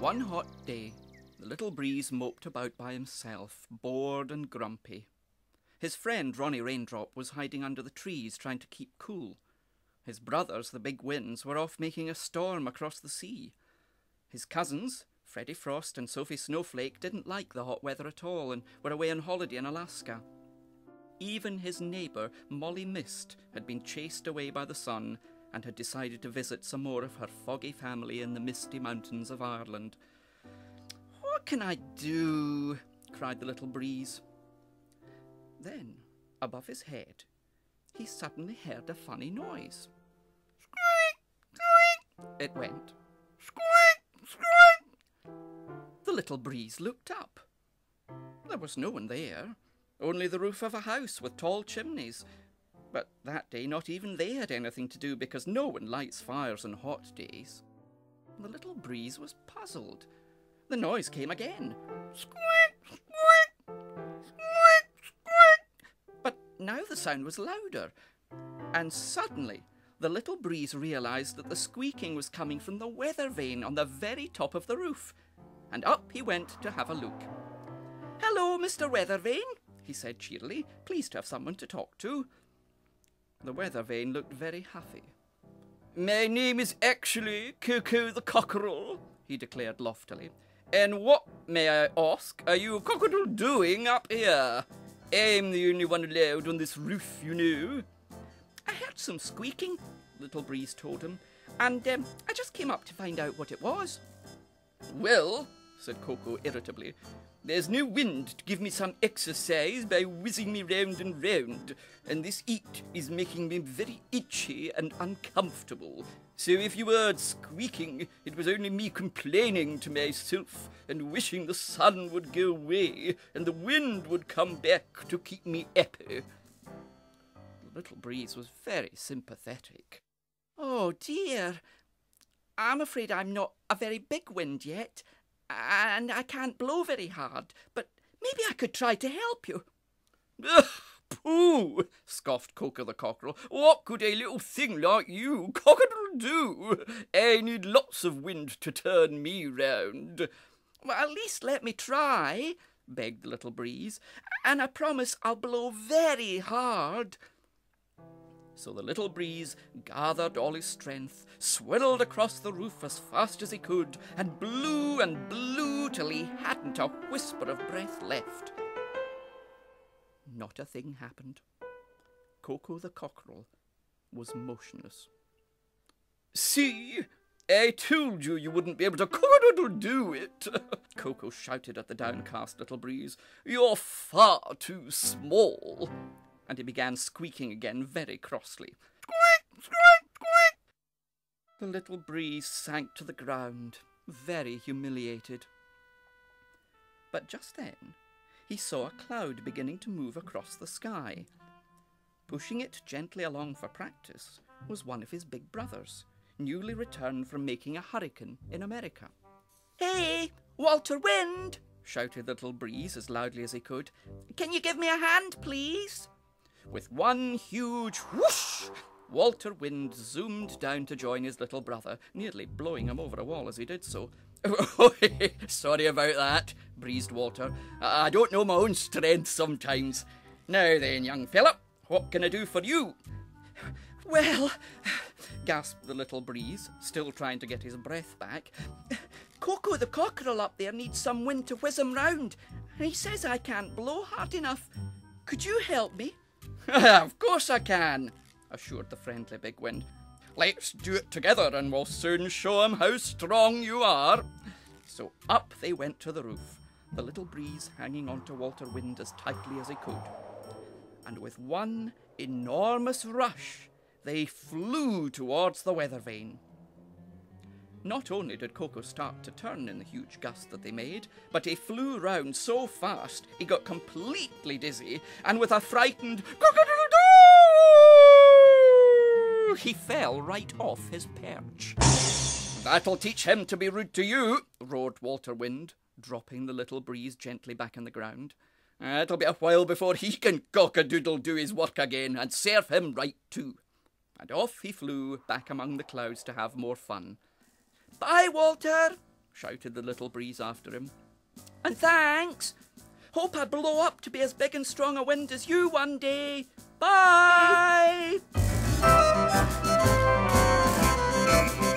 One hot day, the little breeze moped about by himself, bored and grumpy. His friend Ronnie Raindrop was hiding under the trees trying to keep cool. His brothers, the big winds, were off making a storm across the sea. His cousins, Freddie Frost and Sophie Snowflake, didn't like the hot weather at all and were away on holiday in Alaska. Even his neighbour, Molly Mist, had been chased away by the sun and had decided to visit some more of her foggy family in the misty mountains of Ireland. What can I do? cried the little breeze. Then, above his head, he suddenly heard a funny noise. Squeak! Squeak! It went. Squeak! Squeak! The little breeze looked up. There was no one there, only the roof of a house with tall chimneys. But that day, not even they had anything to do because no one lights fires on hot days. The little breeze was puzzled. The noise came again. Squeak! Squeak! Squeak! Squeak! But now the sound was louder. And suddenly, the little breeze realized that the squeaking was coming from the weather vane on the very top of the roof. And up he went to have a look. Hello, Mr. Weather Vane, he said cheerily, pleased to have someone to talk to. The weather vane looked very huffy. My name is actually Coco the Cockerel, he declared loftily. And what, may I ask, are you cockerel doing up here? I'm the only one allowed on this roof, you know. I heard some squeaking, Little Breeze told him, and um, I just came up to find out what it was. Well, said Coco irritably, there's no wind to give me some exercise by whizzing me round and round, and this heat is making me very itchy and uncomfortable. So if you heard squeaking, it was only me complaining to myself and wishing the sun would go away and the wind would come back to keep me happy. The little breeze was very sympathetic. Oh dear, I'm afraid I'm not a very big wind yet, and I can't blow very hard, but maybe I could try to help you. Pooh! scoffed Coco the Cockerel. What could a little thing like you, Cockerel, do? I need lots of wind to turn me round. Well, at least let me try, begged the little breeze, and I promise I'll blow very hard. So the little breeze gathered all his strength, swirled across the roof as fast as he could, and blew and blew till he hadn't a whisper of breath left. Not a thing happened. Coco the cockerel was motionless. See, I told you you wouldn't be able to cock do it, Coco shouted at the downcast little breeze. You're far too small and he began squeaking again very crossly. Squeak! Squeak! Squeak! The little breeze sank to the ground, very humiliated. But just then, he saw a cloud beginning to move across the sky. Pushing it gently along for practice was one of his big brothers, newly returned from making a hurricane in America. Hey, Walter Wind! shouted the little breeze as loudly as he could. Can you give me a hand, please? With one huge whoosh, Walter Wind zoomed down to join his little brother, nearly blowing him over a wall as he did so. Sorry about that, breezed Walter. I don't know my own strength sometimes. Now then, young Philip, what can I do for you? Well, gasped the little breeze, still trying to get his breath back. Coco the cockerel up there needs some wind to whiz him round. He says I can't blow hard enough. Could you help me? of course I can, assured the friendly Big Wind. Let's do it together and we'll soon show 'em how strong you are. So up they went to the roof, the little breeze hanging on to Walter Wind as tightly as he could. And with one enormous rush, they flew towards the weather vane. Not only did Coco start to turn in the huge gust that they made, but he flew round so fast he got completely dizzy, and with a frightened cock-a-doodle-doo, he fell right off his perch. That'll teach him to be rude to you, roared Walter Wind, dropping the little breeze gently back on the ground. It'll be a while before he can cock-a-doodle do his work again, and serve him right too. And off he flew back among the clouds to have more fun. Bye, Walter, shouted the little breeze after him. And thanks! Hope I blow up to be as big and strong a wind as you one day. Bye!